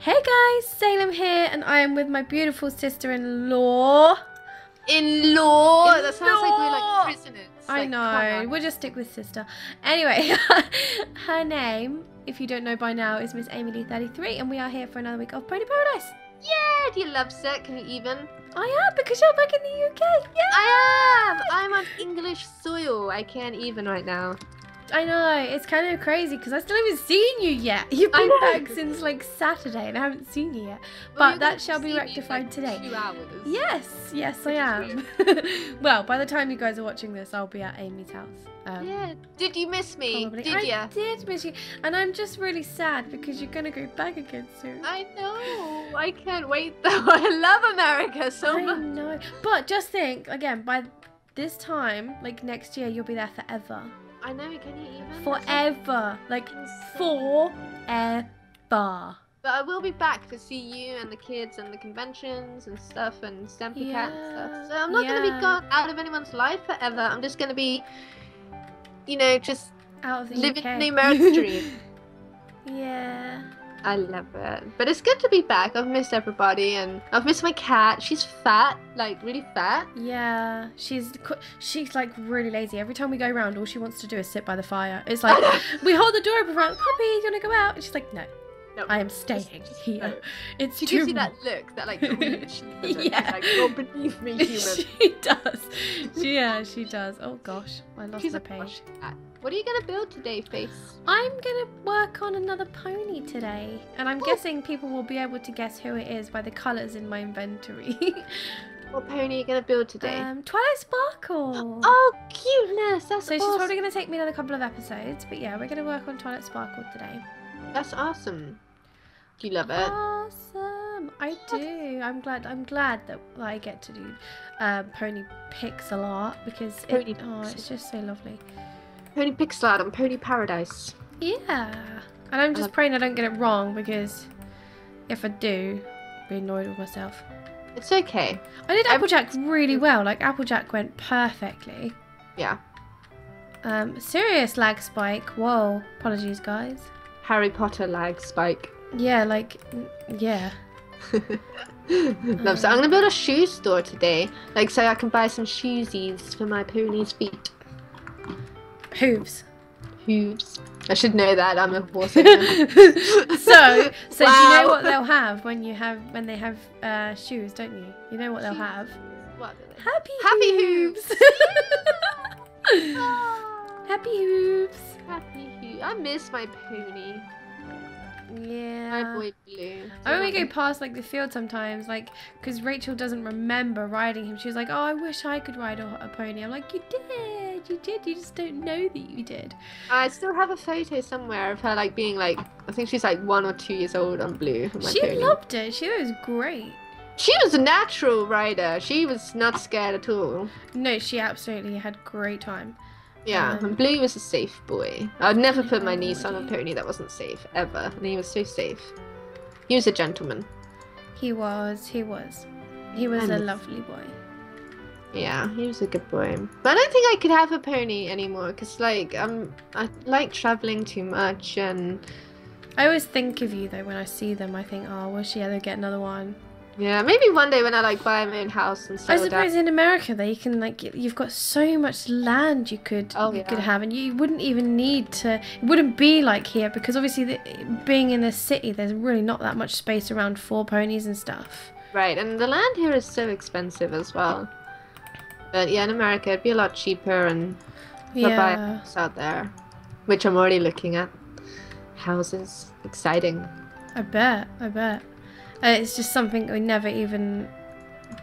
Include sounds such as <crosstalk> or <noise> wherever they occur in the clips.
Hey guys, Salem here, and I am with my beautiful sister-in-law. In law. In That sounds like we're like prisoners. I Like, know, we'll just stick with sister. Anyway, <laughs> her name, if you don't know by now, is Miss Amy Lee 33, and we are here for another week of Pony Paradise. Yeah, do you love set? Can you even? I am because you're back in the UK. Yeah, I am. I'm on English soil. I can't even right now. I know. It's kind of crazy because I still haven't seen you yet. You've been back since like Saturday, and I haven't seen you yet. Well, But that shall be rectified like, today. Two hours. Yes, yes, I am. <laughs> well, by the time you guys are watching this, I'll be at Amy's house. Um, Yeah. Did you miss me? probably. Did I ya? did miss you, and I'm just really sad because you're gonna go back again soon. I know. I can't wait though. <laughs> I love America so I much. know, but just think again. By this time, like next year, you'll be there forever, I know. Can you even? forever, like forever. But I will be back to see you and the kids and the conventions and stuff and Stampy Cat and stuff. So I'm not gonna be gone out of anyone's life forever. I'm just gonna be, you know, just Out of the living UK. the American dream. <laughs> yeah. I love it. But it's good to be back. I've missed everybody and I've missed my cat. She's fat, like really fat. Yeah, she's she's like really lazy. Every time we go around, all she wants to do is sit by the fire. It's like <laughs> we hold the door open for her, Poppy, you wanna go out? And she's like, No, No, I am staying just here. no. It's She too gives you that look, that like <laughs> look, Yeah. like you're beneath me, <laughs> human. she does. She- yeah, she does. Oh gosh, I lost She's the a page. What are you gonna build today, Face? I'm gonna work on another pony today, and I'm Oh. guessing people will be able to guess who it is by the colours in my inventory. <laughs> What pony are you gonna build today? um, Twilight Sparkle. oh, cuteness! That's So she's probably gonna take me another couple of episodes, but yeah, we're gonna work on Twilight Sparkle today. That's awesome. Do you love it? Awesome! I do. I'm glad. I'm glad that I get to do um, pony pics a lot because it, Pony oh, it's just so lovely. Pony Pixel Art on Pony Paradise. Yeah, and I'm just praying I don't get it wrong because if I do, I'll be annoyed with myself. It's okay. I did I'm- Applejack really well. Like Applejack went perfectly. Yeah. Um, serious lag spike. Whoa. Apologies, guys. Harry Potter lag spike. Yeah, like, yeah. <laughs> Love so I'm gonna build a shoe store today, like so I can buy some shoesies for my pony's feet. Hooves. Hooves. I should know that. I'm a horse. <laughs> so, so do you know what they'll have when you have when they have uh, shoes, don't you? You know what they'll Shoes. have. What they? Happy Happy hooves. Ah, <laughs> <laughs> Happy hooves. Happy Hoo. I miss my pony. Yeah. My boy Blue. I we go past like the field sometimes, like, because Rachel doesn't remember riding him. She was like, "Oh, I wish I could ride a, a pony." I'm like, "You did, you did. You just don't know that you did." I still have a photo somewhere of her like being like I think she's like one or two years old on Blue. she pony. loved it. She was great. She was a natural rider. She was not scared at all. No, she absolutely had great time. Yeah, Um, and Blue was a safe boy. I'd never put my niece on a pony that wasn't safe ever, and he was so safe. He was a gentleman. He was. He was. He was I a lovely boy. Yeah, he was a good boy. But I don't think I could have a pony anymore because like I'm I like traveling too much and I always think of you though when I see them. I think, "Oh, will she ever get another one?" yeah maybe one day when I like buy my own house and stuff. I settle down. suppose in America though, you can like you've got so much land you could Oh, you could have, and you wouldn't even need to. It wouldn't be like here because obviously the, being in the city, there's really not that much space around for ponies and stuff. Right, and the land here is so expensive as well. But yeah, in America it'd be a lot cheaper and I'll buy a Yeah, house out there, which I'm already looking at. Houses, exciting. I bet. I bet. Uh, it's just something we never even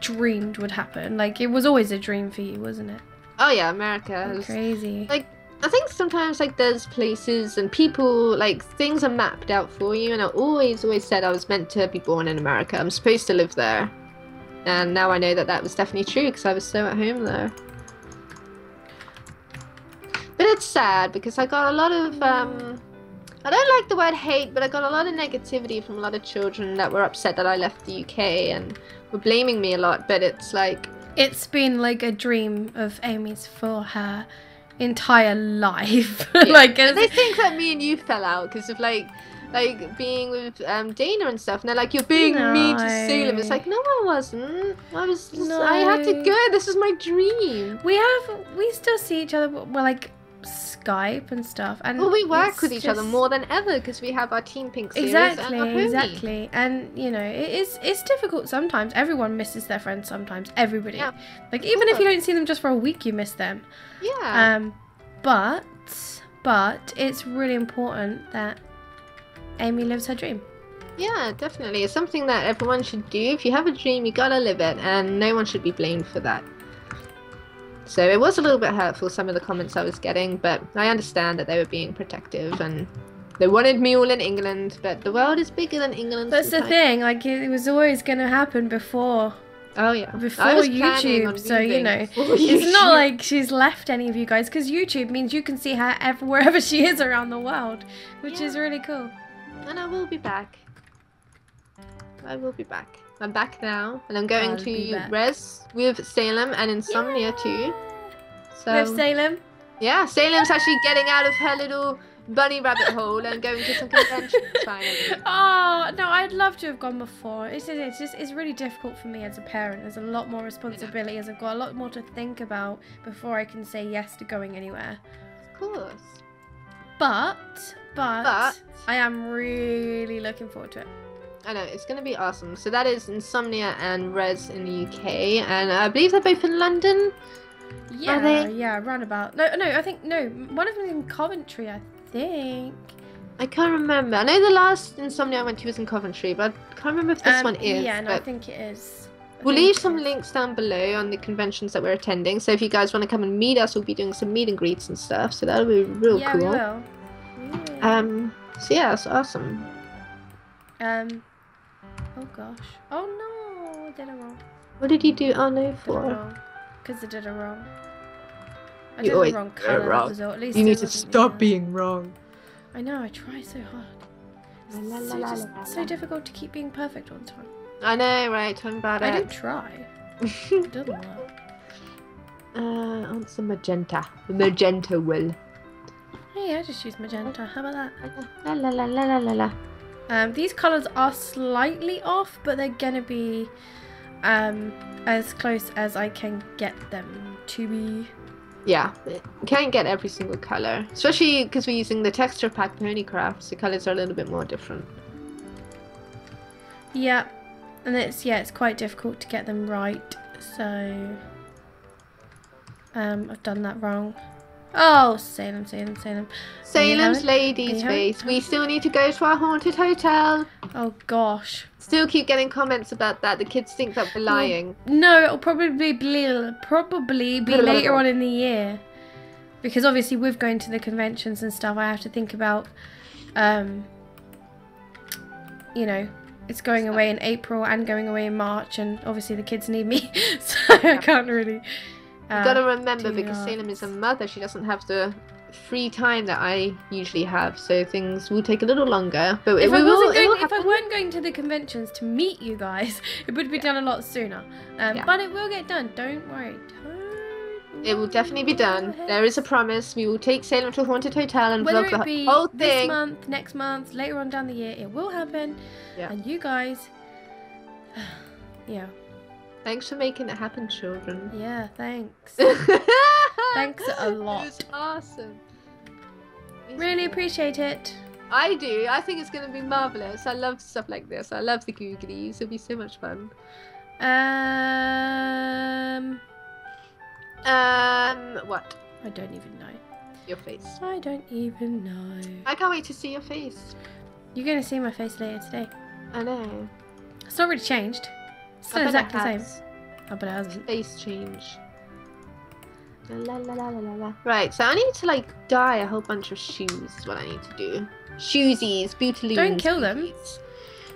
dreamed would happen. Like it was always a dream for you, wasn't it? Oh yeah, America. is- Crazy. Like I think sometimes like there's places and people like things are mapped out for you, and I always always said I was meant to be born in America. I'm supposed to live there, and now I know that that was definitely true because I was so at home there. But it's sad because I got a lot of um. I don't like the word hate, but I got a lot of negativity from a lot of children that were upset that I left the UK and were blaming me a lot. But it's like It's been like a dream of Amy's for her entire <laughs> life. Yeah. like And they think that me and you fell out because of like like being with um, Dana and stuff, and they're like, "You're being mean to Salem." It's like, no, I wasn't. I was. Just, I had to go. This is my dream. We have we still see each other. We're like Skype and stuff. And Well, we work with each other more than ever because we have our Team Pink series Exactly, Homie. exactly, and you know it is it's difficult sometimes. Everyone misses their friends sometimes. Everybody, Yeah. like even if you don't see them just for a week, you miss them. Yeah. Um, but but it's really important that Amy lives her dream. Yeah, definitely. It's something that everyone should do. If you have a dream, you gotta live it, and no one should be blamed for that. So it was a little bit hurtful, some of the comments I was getting, but I understand that they were being protective and they wanted me all in England, but the world is bigger than England. That's the thing. Like it was always going to happen before Oh, yeah. before I was planning YouTube. So you know, it's not like she's left any of you guys because YouTube means you can see her ever, wherever <laughs> she is around the world, which is really cool. And I will be back. I will be back. I'm back now, and I'm going I'll to. Rezzed with Salem and Insomnia too. So With Salem. Yeah, Salem's actually getting out of her little bunny rabbit hole and going to some conventions <laughs> finally. Oh no, I'd love to have gone before. It's just, it's just it's really difficult for me as a parent. There's a lot more responsibilities. I've got a lot more to think about before I can say yes to going anywhere. Of course. But but, But- I am really looking forward to it. I know, it's going to be awesome. So that is Insomnia and Rezzed in the UK, and I believe they're both in London. Yeah, yeah, roundabout. No, no, I think no. One of them is in Coventry, I think. I can't remember. I know the last Insomnia I went to was in Coventry, but I can't remember if this Um, one is. Yeah, no, I think it is. I We'll leave some links down below on the conventions that we're attending. So if you guys want to come and meet us, we'll be doing some meet and greets and stuff. So that'll be real yeah, cool. will. We will. Um. So yeah, it's awesome. Um. Oh gosh. Oh no, I did it wrong. What did you do? Oh no, Did it for. wrong. Because I did it wrong. I You did always the wrong colour. that wrong. was. At least You need to stop other. being wrong. I know. I try so hard. It's La, la, so, la, just, la, la, so difficult to keep being perfect all the time. I know, right? Talking about I do it. I try. <laughs> It doesn't work. uh, on some magenta. The magenta will. Hey, I just used magenta. How about that? La la la la la la la. Um, these colours are slightly off, but they're gonna be um, as close as I can get them to be. Yeah, you can't get every single color, especially because we're using the texture pack Ponycraft. The colors are a little bit more different. Yeah, and it's yeah, it's quite difficult to get them right. So um, I've done that wrong. Oh, Salem, Salem, Salem. Salem's Ladies Face. We still need to go to our haunted hotel. Oh gosh. Still keep getting comments about that. The kids think that we're lying. No, it'll probably be probably be later on in the year, because obviously with going to the conventions and stuff, I have to think about, um, you know, it's going away in April and going away in March, and obviously the kids need me, <laughs> so I can't really. Uh, you gotta remember because. Salem is a mother, she doesn't have the free time that I usually have, so things will take a little longer. But if we I will, going, if I weren't going to the conventions to meet you guys, <laughs> it would be done a lot sooner. Um, Yeah. But it will get done. Don't worry. Don't It will definitely be done. There is a promise. We will take Salem to a haunted hotel and Whether vlog the whole this month, next month, later on down the year, it will happen. Yeah. And you guys, <sighs> yeah, Thanks for making it happen, children. yeah, thanks. <laughs> Thanks a lot. It's awesome. It's really appreciate it. I do. I think it's going to be marvelous. I love stuff like this. I love the googlies. It'll be so much fun. Um, Um, what? I don't even know. Your face. I don't even know. I can't wait to see your face. You're gonna see my face later today. I know. It's not really changed. It's still I bet it exactly the same. has. Oh, but it hasn't. Face change. La, la, la, la, la, la. Right, so I need to like dye a whole bunch of shoes. Is what I need to do. Shoesies, bootaloons. Don't kill them.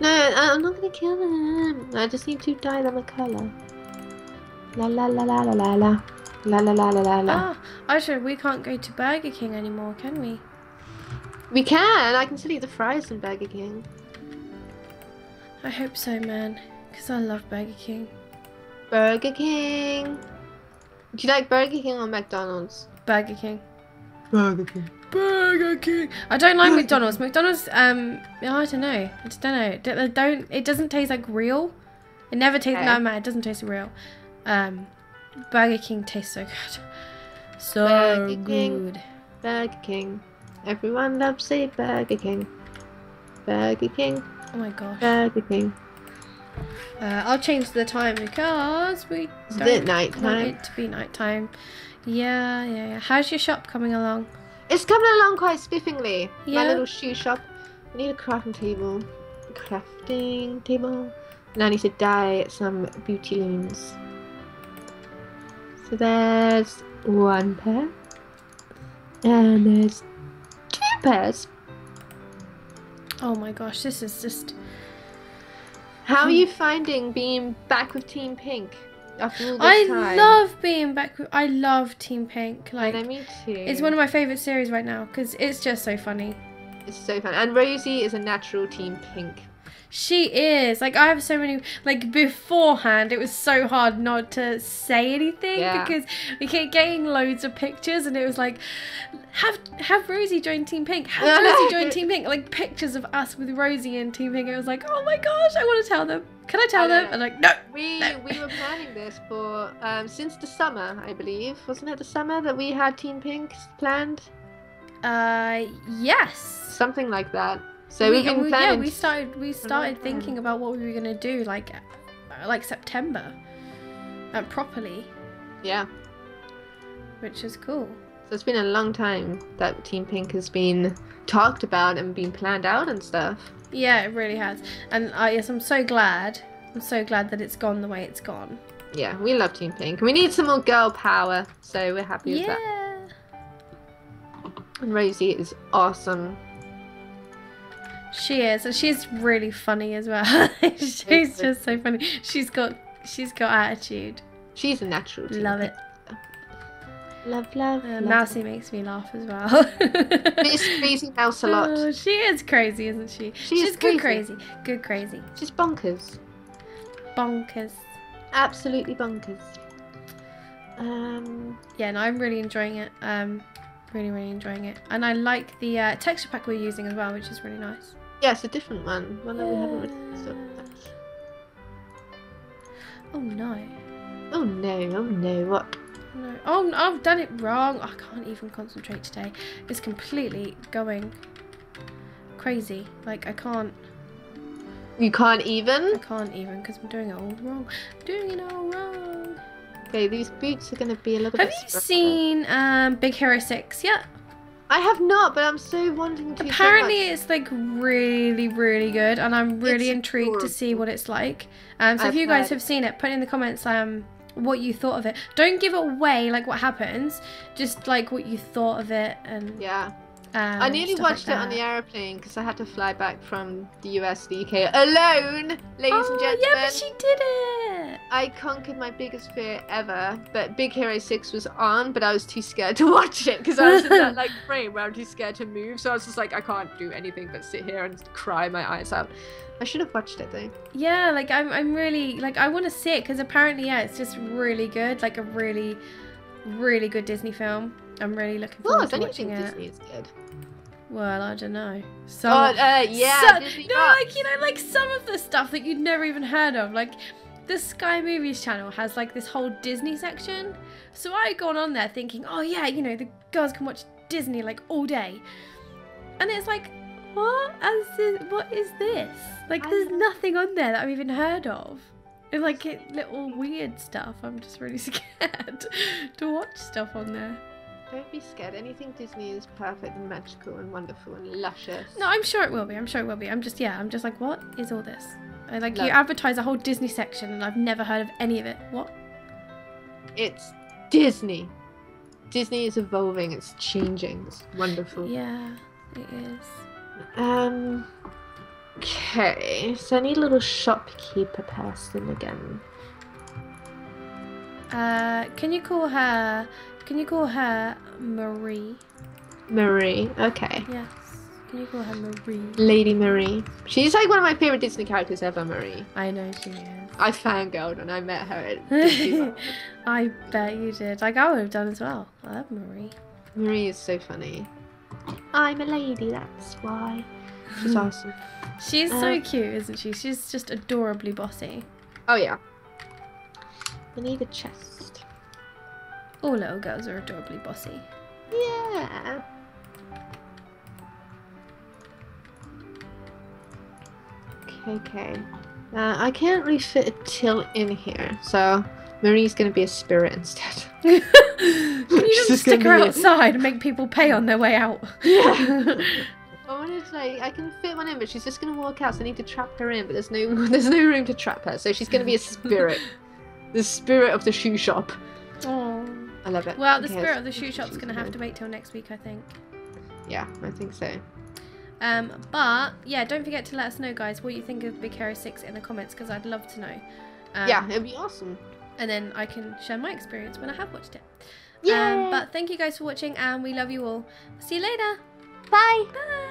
No, I- I'm not gonna kill them. I just need to dye them a color. La la la la la la la. La la la la la la. Ah, actually, we can't go to Burger King anymore, can we? We can. I can still eat the fries in Burger King. I hope so, man. Because I love Burger King. Burger King. Do you like Burger King or McDonald's? Burger King. Burger King. Burger King. I don't like McDonald's. McDonald's, um, I don't know. I just don't know. They don't. It doesn't taste like real. It never tastes. Okay. No, man, it doesn't taste real. Um, Burger King tastes so good. So Burger King. good. Burger King. Everyone loves a Burger King. Burger King. Oh my gosh. Burger King. Uh, I'll change the time because we Is don't it night want time? it to be nighttime. Yeah, yeah, yeah. How's your shop coming along? It's coming along quite spiffingly. Yeah. My little shoe shop. I need a crafting table. Crafting table. And I need to dye some beauty loons. So there's one pair. And there's two pairs. Oh my gosh, this is just. How are hmm. you finding being back with Team Pink after all this I time? love being back. With, I love Team Pink. I Like, know, me too. it's one of my favorite series right now because it's just so funny. It's so fun. And Rosie is a natural Team Pink. She is like I have so many like beforehand. It was so hard not to say anything Yeah. because we kept getting loads of pictures, and it was like, have have Rosie join Team Pink. Have <laughs> Rosie join Team Pink. Like pictures of us with Rosie and Team Pink. It was like, oh my gosh, I want to tell them. Can I tell I them? know. And like, no. We No. we were planning this for um, since the summer, I believe. Wasn't it the summer that we had Team Pink planned? Uh, yes. Something like that. So we, we- yeah, we started we started thinking about what we were gonna do like uh, like September, uh, properly, Yeah. which is cool. So it's been a long time that Team Pink has been talked about and been planned out and stuff. Yeah, it really has. And uh, yes, I'm so glad. I'm so glad that it's gone the way it's gone. Yeah, we love Team Pink. We need some more girl power, so we're happy with that. Yeah. And Rosie is awesome. She is, and she's really funny as well. <laughs> she's just so funny. She's got she's got attitude. She's a natural. Team Love it. Love, love, Uh, love. Mousy makes me laugh as well. <laughs> Miss Crazy Mouse a lot. Oh, she is crazy, isn't she? She is she's good crazy. crazy. Good crazy. She's bonkers. Bonkers. Absolutely bonkers. Um, Yeah, no, I'm really enjoying it. Um, really, really enjoying it, and I like the uh, texture pack we're using as well, which is really nice. Yeah, it's a different one. One that we haven't really used much. Oh no, Oh no, oh no, what? no! Oh, no, I've done it wrong. I can't even concentrate today. It's completely going crazy. Like I can't, You can't even? I can't even because I'm doing it all wrong. I'm doing it all wrong. Okay, these boots are gonna be a little Have bit Have you seen um, Big Hero Six yet? I have not, but I'm so wanting to. Apparently, much. it's like really, really good, and I'm really It's intrigued to see what it's like. Um, so if I've you guys heard. have seen it, put in the comments um what you thought of it. Don't give away like what happens, just like what you thought of it and. Yeah, Um, I nearly stuff like watched it on the airplane because I had to fly back from the US to the UK alone, ladies oh, and gentlemen. yeah, but she did it. I conquered my biggest fear ever, but Big Hero 6 was on, but I was too scared to <laughs> watch it because I was in that like <laughs> frame where I'm too scared to move. So I was just like, I can't do anything but sit here and cry my eyes out. I should have watched it though. Yeah, like I'm, I'm really like I want to see it because apparently, yeah, it's just really good, like a really, really good Disney film. I'm really looking Oh, forward if to watching it. Disney is good. Well, I don't know. So, oh, uh, yeah, so- no, Fox. like you know, like some of the stuff that you'd never even heard of, like the Sky Movies channel has like this whole Disney section. So I had gone on there thinking, oh yeah, you know, the girls can watch Disney like all day, and it's like, what? As in, what is this? Like, there's nothing on there that I've even heard of. And like it, little weird stuff. I'm just really <laughs> scared to watch stuff on there. Don't be scared. Anything Disney is perfect and magical and wonderful and luscious. No, I'm sure it will be. I'm sure it will be. I'm just yeah. I'm just like, what is all this? I, like No. you advertise a whole Disney section, and I've never heard of any of it. What? It's Disney. Disney is evolving. It's changing. It's wonderful. Yeah, it is. Um. Okay, so I need a little shopkeeper person again. Uh, can you call her? Can you call her Marie? Marie. Okay. Yes. Can you call her Marie? Lady Marie. She's like one of my favorite Disney characters ever, Marie. I know she is. I fangirled when I met her at <laughs> I bet you did. Like I would have done as well. I love Marie. Marie is so funny. I'm a lady, that's why. She's <laughs> awesome. She's so Uh, cute, isn't she? She's just adorably bossy. Oh yeah. We need a chest. All little girls are adorably bossy. Yeah. Okay, okay. Uh, I can't really fit a till in here, so Marie's gonna be a spirit instead. <laughs> Can you <laughs> She's just stick her outside and make people pay on their way out? <laughs> Yeah. I wanted to like I can fit one in, but she's just gonna walk out, so I need to trap her in. But there's no there's no room to trap her, so she's gonna be a spirit, the spirit of the shoe shop. Oh. I love it. Well, the Okay, spirit of the shoe shop's gonna have to wait till next week, I think. Yeah, I think so. Um, but yeah, don't forget to let us know, guys, what you think of Big Hero Six in the comments because I'd love to know. Um, yeah, it'd be awesome. And then I can share my experience when I have watched it. Yeah. Um, but thank you guys for watching, and we love you all. See you later. Bye. Bye.